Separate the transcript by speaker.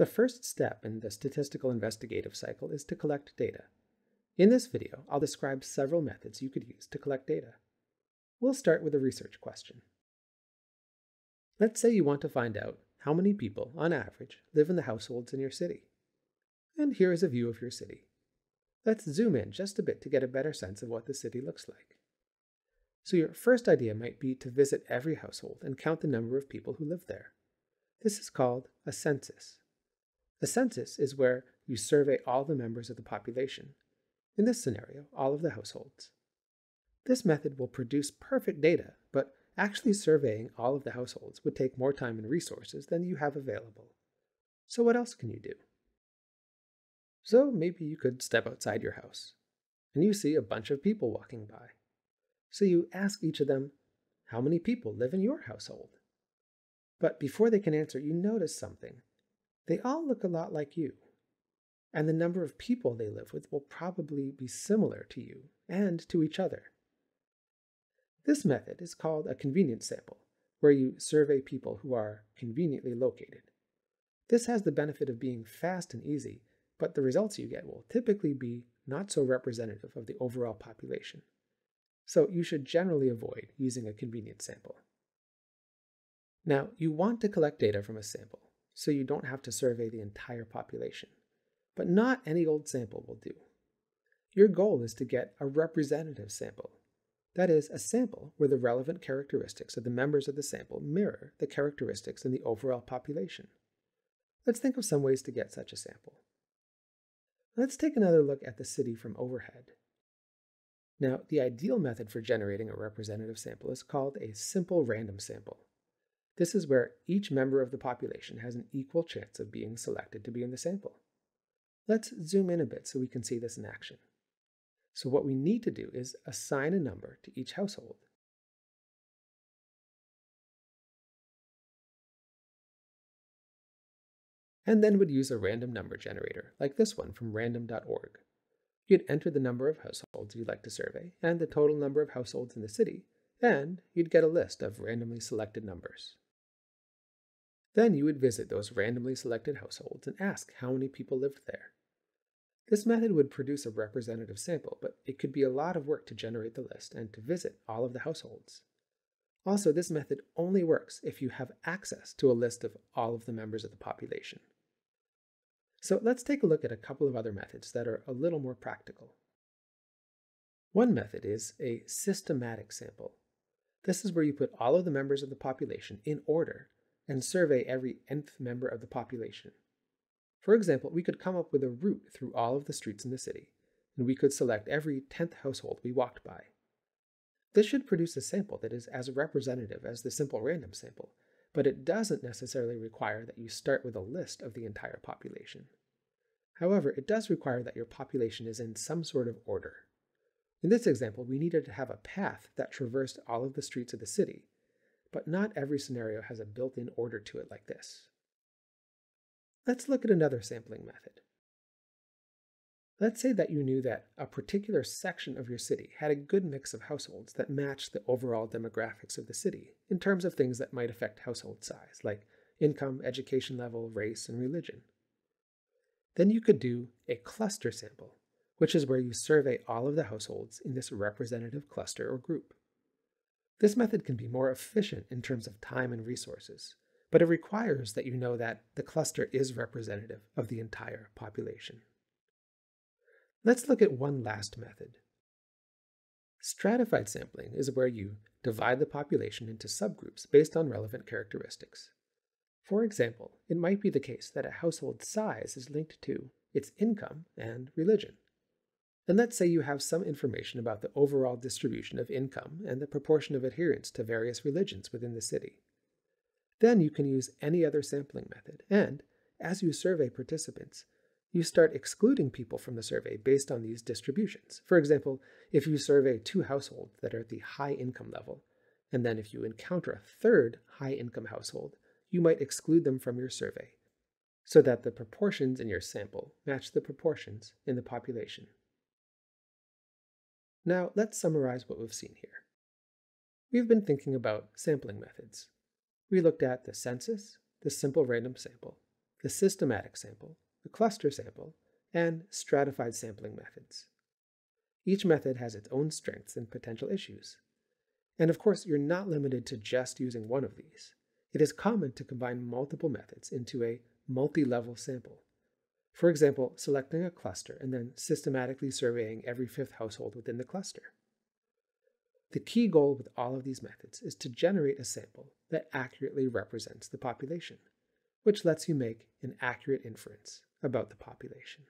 Speaker 1: The first step in the statistical investigative cycle is to collect data. In this video, I'll describe several methods you could use to collect data. We'll start with a research question. Let's say you want to find out how many people, on average, live in the households in your city. And here is a view of your city. Let's zoom in just a bit to get a better sense of what the city looks like. So your first idea might be to visit every household and count the number of people who live there. This is called a census. A census is where you survey all the members of the population. In this scenario, all of the households. This method will produce perfect data, but actually surveying all of the households would take more time and resources than you have available. So what else can you do? So maybe you could step outside your house, and you see a bunch of people walking by. So you ask each of them, How many people live in your household? But before they can answer, you notice something. They all look a lot like you, and the number of people they live with will probably be similar to you and to each other. This method is called a convenience sample, where you survey people who are conveniently located. This has the benefit of being fast and easy, but the results you get will typically be not so representative of the overall population. So you should generally avoid using a convenience sample. Now, you want to collect data from a sample, so you don't have to survey the entire population. But not any old sample will do. Your goal is to get a representative sample. That is, a sample where the relevant characteristics of the members of the sample mirror the characteristics in the overall population. Let's think of some ways to get such a sample. Let's take another look at the city from overhead. Now, the ideal method for generating a representative sample is called a simple random sample. This is where each member of the population has an equal chance of being selected to be in the sample. Let's zoom in a bit so we can see this in action. So what we need to do is assign a number to each household. And then we'd use a random number generator, like this one from random.org. You'd enter the number of households you'd like to survey and the total number of households in the city, and you'd get a list of randomly selected numbers. Then you would visit those randomly selected households and ask how many people lived there. This method would produce a representative sample, but it could be a lot of work to generate the list and to visit all of the households. Also, this method only works if you have access to a list of all of the members of the population. So let's take a look at a couple of other methods that are a little more practical. One method is a systematic sample. This is where you put all of the members of the population in order and survey every nth member of the population. For example, we could come up with a route through all of the streets in the city, and we could select every 10th household we walked by. This should produce a sample that is as representative as the simple random sample, but it doesn't necessarily require that you start with a list of the entire population. However, it does require that your population is in some sort of order. In this example, we needed to have a path that traversed all of the streets of the city, but not every scenario has a built-in order to it like this. Let's look at another sampling method. Let's say that you knew that a particular section of your city had a good mix of households that matched the overall demographics of the city in terms of things that might affect household size, like income, education level, race, and religion. Then you could do a cluster sample, which is where you survey all of the households in this representative cluster or group. This method can be more efficient in terms of time and resources, but it requires that you know that the cluster is representative of the entire population. Let's look at one last method. Stratified sampling is where you divide the population into subgroups based on relevant characteristics. For example, it might be the case that a household size is linked to its income and religion. And let's say you have some information about the overall distribution of income and the proportion of adherents to various religions within the city. Then you can use any other sampling method, and as you survey participants, you start excluding people from the survey based on these distributions. For example, if you survey two households that are at the high income level, and then if you encounter a third high income household, you might exclude them from your survey so that the proportions in your sample match the proportions in the population. Now, let's summarize what we've seen here. We've been thinking about sampling methods. We looked at the census, the simple random sample, the systematic sample, the cluster sample, and stratified sampling methods. Each method has its own strengths and potential issues. And of course, you're not limited to just using one of these. It is common to combine multiple methods into a multi-level sample. For example, selecting a cluster and then systematically surveying every fifth household within the cluster. The key goal with all of these methods is to generate a sample that accurately represents the population, which lets you make an accurate inference about the population.